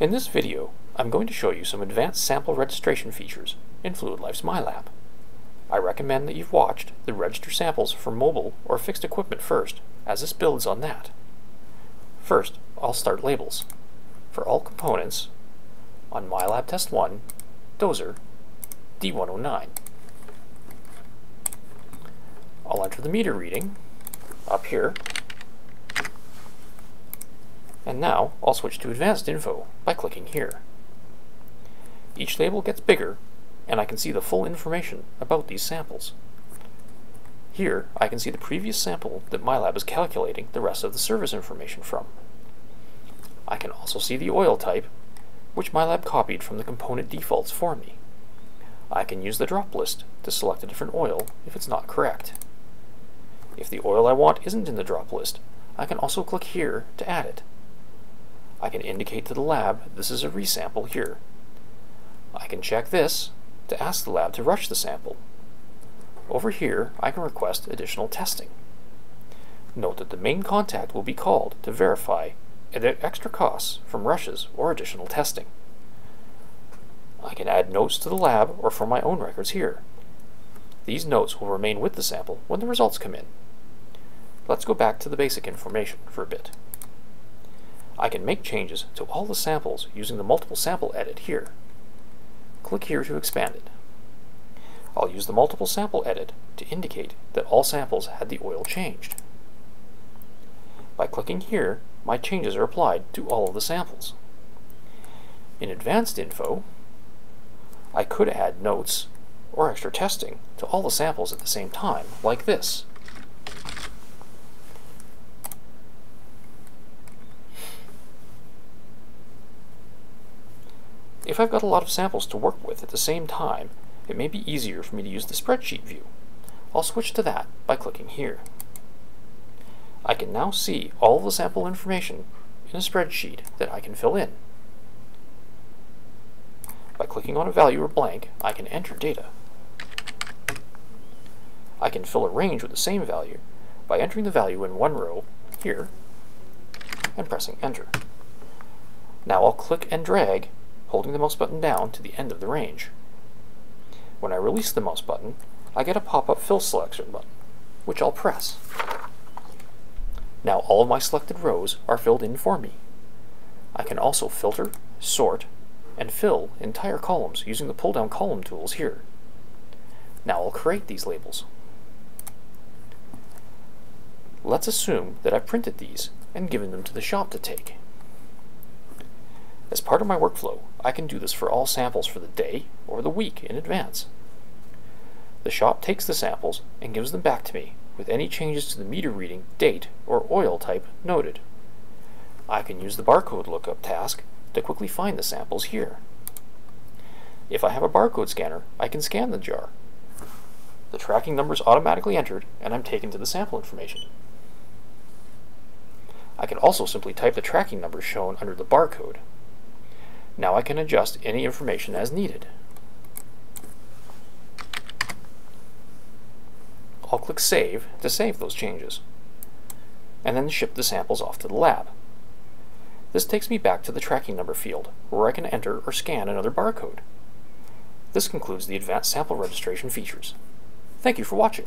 In this video, I'm going to show you some advanced sample registration features in FluidLife's MyLab. I recommend that you've watched the register samples for mobile or fixed equipment first, as this builds on that. First, I'll start labels. For all components, on MyLab Test 1, Dozer, D109. I'll enter the meter reading, up here, and now I'll switch to Advanced Info by clicking here. Each label gets bigger, and I can see the full information about these samples. Here, I can see the previous sample that MyLab is calculating the rest of the service information from. I can also see the oil type, which MyLab copied from the component defaults for me. I can use the drop list to select a different oil if it's not correct. If the oil I want isn't in the drop list, I can also click here to add it. I can indicate to the lab this is a resample here. I can check this to ask the lab to rush the sample. Over here, I can request additional testing. Note that the main contact will be called to verify extra costs from rushes or additional testing. I can add notes to the lab or from my own records here. These notes will remain with the sample when the results come in. Let's go back to the basic information for a bit. I can make changes to all the samples using the multiple sample edit here. Click here to expand it. I'll use the multiple sample edit to indicate that all samples had the oil changed. By clicking here, my changes are applied to all of the samples. In Advanced Info, I could add notes or extra testing to all the samples at the same time, like this. If I've got a lot of samples to work with at the same time, it may be easier for me to use the spreadsheet view. I'll switch to that by clicking here. I can now see all the sample information in a spreadsheet that I can fill in. By clicking on a value or blank, I can enter data. I can fill a range with the same value by entering the value in one row, here, and pressing enter. Now I'll click and drag holding the mouse button down to the end of the range. When I release the mouse button, I get a pop-up fill selection button, which I'll press. Now all of my selected rows are filled in for me. I can also filter, sort, and fill entire columns using the pull-down column tools here. Now I'll create these labels. Let's assume that I've printed these and given them to the shop to take. As part of my workflow, I can do this for all samples for the day or the week in advance. The shop takes the samples and gives them back to me with any changes to the meter reading, date, or oil type noted. I can use the barcode lookup task to quickly find the samples here. If I have a barcode scanner, I can scan the jar. The tracking number is automatically entered and I'm taken to the sample information. I can also simply type the tracking number shown under the barcode now I can adjust any information as needed. I'll click Save to save those changes, and then ship the samples off to the lab. This takes me back to the tracking number field, where I can enter or scan another barcode. This concludes the advanced sample registration features. Thank you for watching.